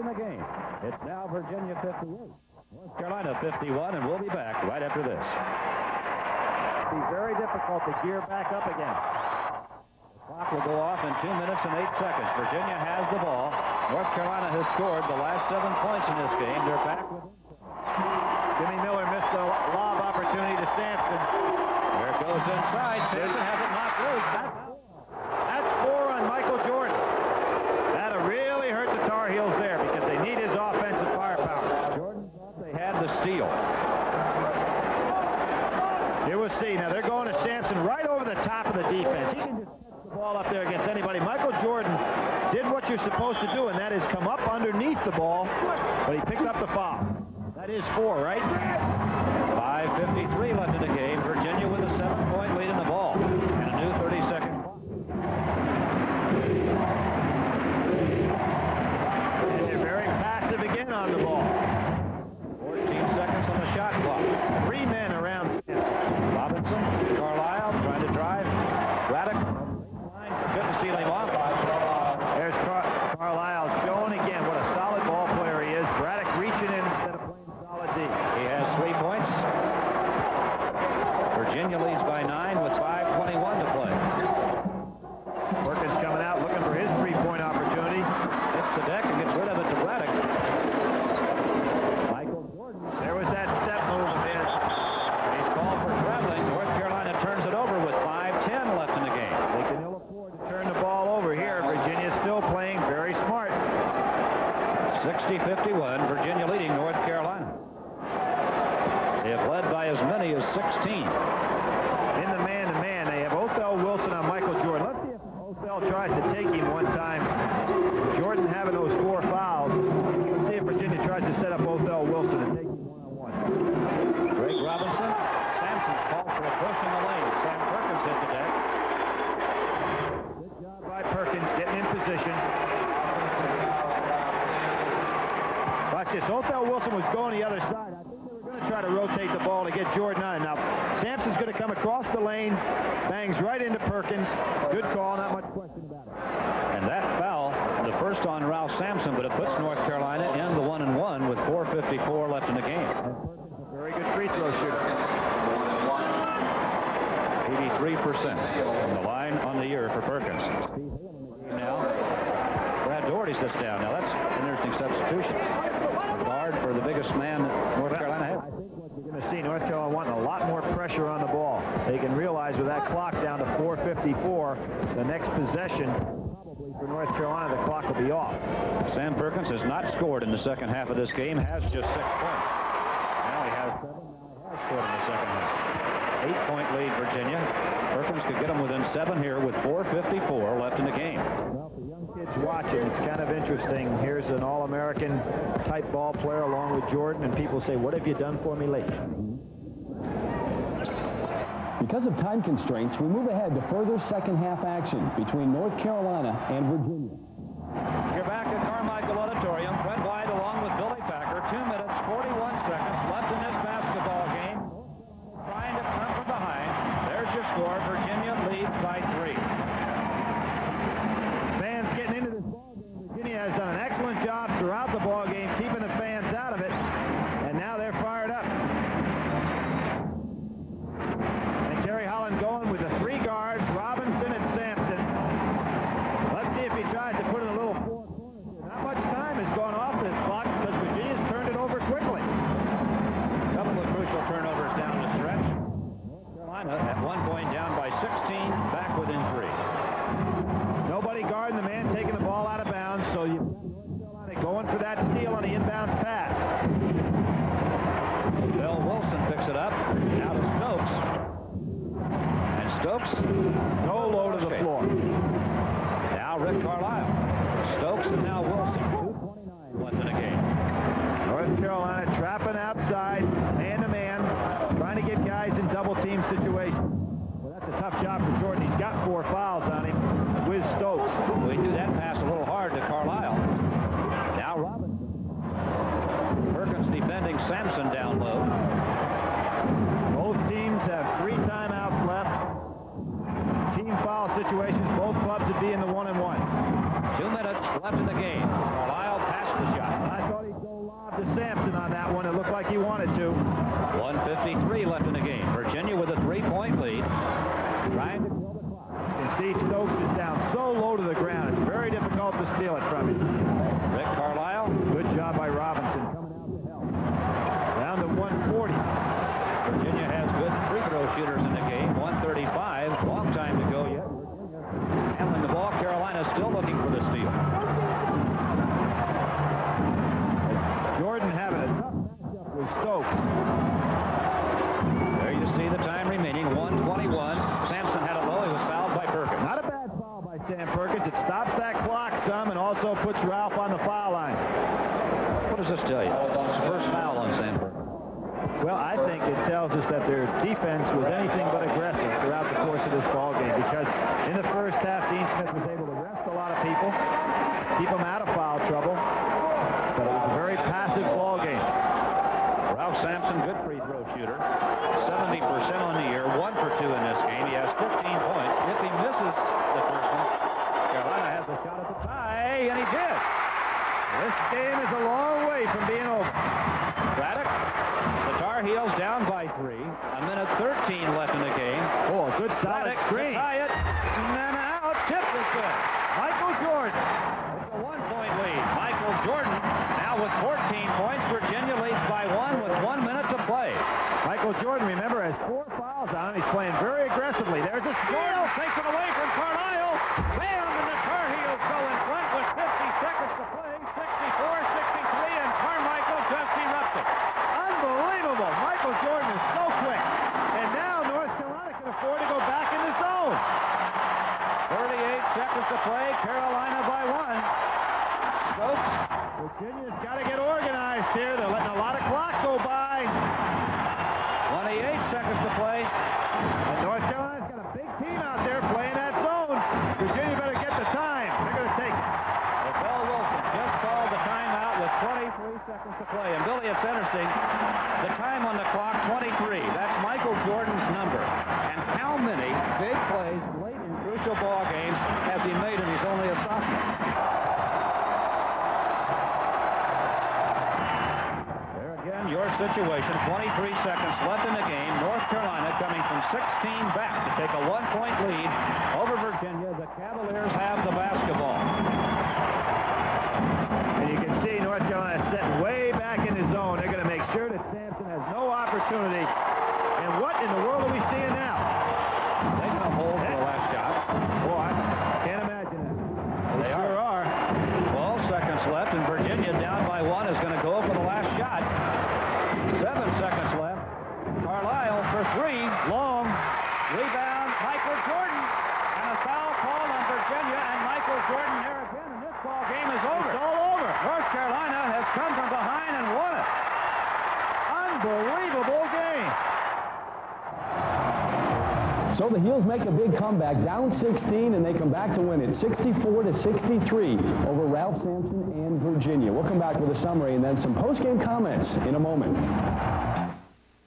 in the game. It's now Virginia 58, North Carolina 51, and we'll be back right after this. It'll be very difficult to gear back up again. The clock will go off in two minutes and eight seconds. Virginia has the ball. North Carolina has scored the last seven points in this game. They're back with Jimmy Miller missed a lob opportunity to Sampson. There it goes inside. Sampson has it knocked loose. That's four on Michael Jordan. That'll really hurt the Tar Heels there because they need his offensive firepower. Jordan thought they had the steal. Here we'll see. Now they're going to Sampson right over the top of the defense. He can just catch the ball up there against anybody. Michael Jordan did what you're supposed to do, and that is come up underneath the ball, but he picked up the foul. That is four, right? 5.53 left in the game. Virginia with a seven-point lead in the ball. And a new 30-second clock. And they're very passive again on the ball. 14 seconds on the shot clock. Three men around Robinson, Carlisle trying to drive. Braddock, couldn't seal him off. There's Car Carlisle showing again what a solid ball player he is. Braddock reaching in instead of playing solid D. He has three points. Virginia leads by nine with 5.21 60-51, Virginia leading North Carolina. They have led by as many as 16. In the man-to-man, -man, they have Othell Wilson on Michael Jordan. Let's see if Othell tries to take him one time. Jordan having those four fouls. Let's see if Virginia tries to set up Othell Wilson and take him one-on-one. -on -one. Craig Robinson. Sampson's called for a push in the lane. Sam Perkins hit the deck. Good job by Perkins getting in position. Watch this. Othell Wilson was going the other side. I think they were going to try to rotate the ball to get Jordan on. Now, Sampson's going to come across the lane, bangs right into Perkins. Good call, not much question about it. And that foul, the first on Ralph Sampson, but it puts North Carolina in the one and one with 4.54 left in the game. And Perkins, a very good free throw shooter. 83% from the line on the year for Perkins. Now, Daugherty sits down. Now, that's an interesting substitution. A guard for the biggest man North Carolina has. I think what you're going to see, North Carolina wanting a lot more pressure on the ball. They can realize with that clock down to 4.54, the next possession, probably for North Carolina, the clock will be off. Sam Perkins has not scored in the second half of this game, has just six points. Now he has seven, now he has scored in the second half. Eight-point lead, Virginia. Perkins could get them within seven here with 4.54 left in the game. Well, for young kids watching, it's kind of interesting. Here's an All-American type ball player along with Jordan, and people say, what have you done for me lately? Because of time constraints, we move ahead to further second half action between North Carolina and Virginia. You're back at Carmichael Auditorium. Fred White along with Billy Packer. Two minutes, 41 seconds left in this basketball game. Trying to come from behind. There's your score. Virginia leads by three. Fans getting into this ball game. Virginia has done an excellent job throughout the ball game, keeping the fans out of it, and now they're fired up. And Terry Holland going with the three guards, Robinson and Sampson. Let's see if he tries to put in a little four corners here. Not much time has gone off this clock because Virginia's turned it over quickly. A couple of crucial turnovers down the stretch. North Carolina at one point down by 16, back within three. Nobody guarding the man taking the ball out of bounds, so you've got North Carolina going for that steal on the inbounds pass. Bill Wilson picks it up. Now to Stokes. And Stokes. No low to the floor. Now Rick Carlisle. Stokes and now Wilson. 2.29 left in the game. North Carolina trapping outside, man-to-man, -man, trying to get guys in double-team situations. Well, that's a tough job for Jordan. He's got four fouls on him with Stokes. We threw that pass a little hard to Carlisle. Now Robinson. Perkins defending Sampson down low. Both teams have three timeouts left. Team foul situations, both clubs would be in the one and one. Two minutes left in the game. Carlisle passed the shot. does this tell you? It's the first foul on Sam Perkins. Well, I think it tells us that their defense was anything but aggressive throughout the course of this ball game because in the first half, Dean Smith was able to rest a lot of people, keep them out of foul trouble, but it was a very passive ball game. Ralph Sampson, good free throw shooter. 70% on the year, one for two in this game. He has 15 points. If he misses the first one, Carolina has a shot at the tie, and he did. This game is a long points. Virginia leads by one with one minute to play. Michael Jordan, remember, has four fouls on. He's playing very aggressively. There's a Jordan takes it away from Carlisle. Bam! And the Tar Heels go in front with 50 seconds to play. 64, 63, and Carmichael just erupted. Unbelievable. Michael Jordan is so quick. And now North Carolina can afford to go back in the zone. 38 seconds to play. Carolina by one. Stokes. Virginia's got to get organized here. They're letting a lot of clock go by. 28 seconds to play. And North Carolina's got a big team out there playing that zone. Virginia better get the time. They're going to take it. Well, Bill Wilson just called the timeout with 23 seconds to play. And Billy, it's interesting. The time on the clock, 23. That's Michael Jordan's number. And how many big plays late in crucial ball games has he made and he's only a sophomore? There again, your situation. 23 seconds left in the game. North Carolina coming from 16 back to take a one-point lead over Virginia. The Cavaliers have the basketball. And you can see North Carolina sitting way back in the zone. They're going to make sure that Sampson has no opportunity. And what in the world are we seeing now? They going to hold for the last shot. Boy, I can't imagine that. They sure are. 12 seconds left, and Virginia down by one is going to go for the last shot. Seven seconds left. Carlisle for three. Long. Rebound. Michael Jordan. And a foul call on Virginia, and Michael Jordan there again, and this ball game is over. It's all over. North Carolina has come from behind and won it. Unbelievable game. So the Heels make a big comeback, down 16, and they come back to win it 64 to 63 over Ralph Sampson and Virginia. We'll come back with a summary and then some post-game comments in a moment.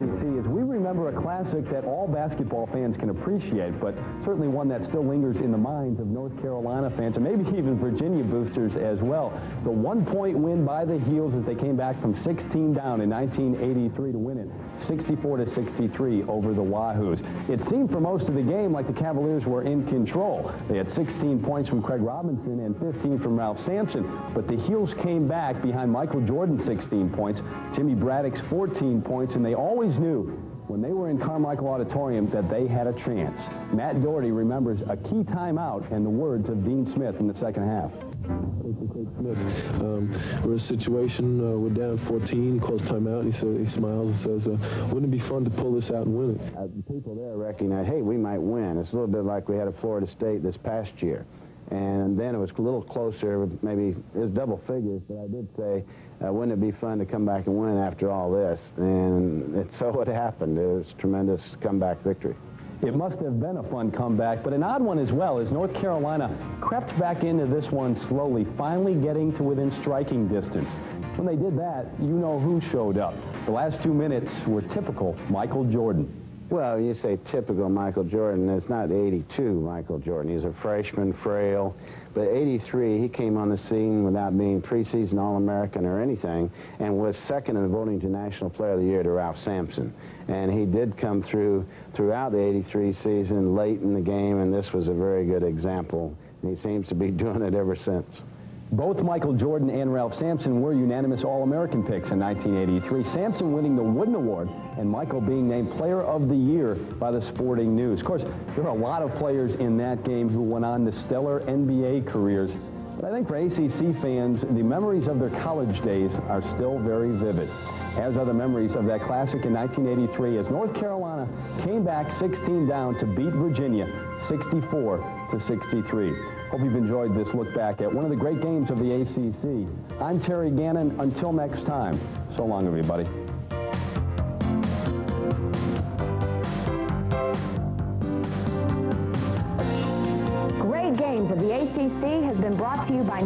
As we remember a classic that all basketball fans can appreciate, but certainly one that still lingers in the minds of North Carolina fans and maybe even Virginia boosters as well. The one-point win by the Heels as they came back from 16 down in 1983 to win it 64 to 63 over the Wahoos. It seemed for most of the game like the Cavaliers were in control. They had 16 points from Craig Robinson and 15 from Ralph Sampson, but the Heels came back behind Michael Jordan's 16 points, Jimmy Braddock's 14 points, and they always knew when they were in Carmichael Auditorium that they had a chance. Matt Doherty remembers a key timeout and the words of Dean Smith in the second half. Um, we're in a situation, uh, we're down 14, he calls timeout, and he, says, he smiles and says, uh, wouldn't it be fun to pull this out and win it? Uh, people there recognize, hey, we might win. It's a little bit like we had at Florida State this past year. And then it was a little closer, maybe it was double figures, but I did say, uh, wouldn't it be fun to come back and win after all this? And so it happened. It was a tremendous comeback victory. It must have been a fun comeback, but an odd one as well, as North Carolina crept back into this one slowly, finally getting to within striking distance. When they did that, you know who showed up. The last two minutes were typical Michael Jordan. Well, you say typical Michael Jordan. It's not 82 Michael Jordan. He's a freshman, frail. But 83, he came on the scene without being preseason All-American or anything and was second in the voting to National Player of the Year to Ralph Sampson. And he did come through throughout the 83 season, late in the game, and this was a very good example. And he seems to be doing it ever since. Both Michael Jordan and Ralph Sampson were unanimous All-American picks in 1983. Sampson winning the Wooden Award and Michael being named Player of the Year by the Sporting News. Of course, there are a lot of players in that game who went on to stellar NBA careers. But I think for ACC fans, the memories of their college days are still very vivid, as are the memories of that classic in 1983 as North Carolina came back 16 down to beat Virginia 64 to 63. Hope you've enjoyed this look back at one of the great games of the ACC. I'm Terry Gannon. Until next time, so long, everybody. Great Games of the ACC has been brought to you by